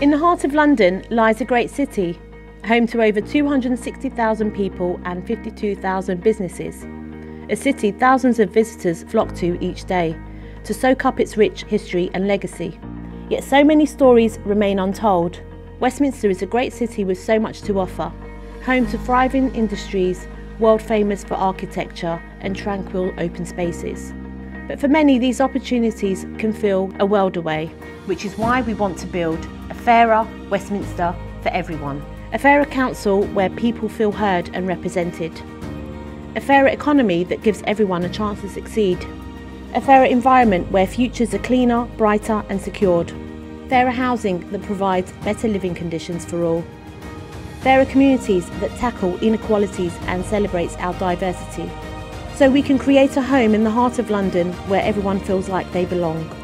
In the heart of London lies a great city, home to over 260,000 people and 52,000 businesses. A city thousands of visitors flock to each day to soak up its rich history and legacy. Yet so many stories remain untold. Westminster is a great city with so much to offer, home to thriving industries, world famous for architecture and tranquil open spaces. But for many, these opportunities can feel a world away, which is why we want to build a fairer Westminster for everyone. A fairer council where people feel heard and represented. A fairer economy that gives everyone a chance to succeed. A fairer environment where futures are cleaner, brighter and secured. Fairer housing that provides better living conditions for all. Fairer communities that tackle inequalities and celebrates our diversity. So we can create a home in the heart of London where everyone feels like they belong.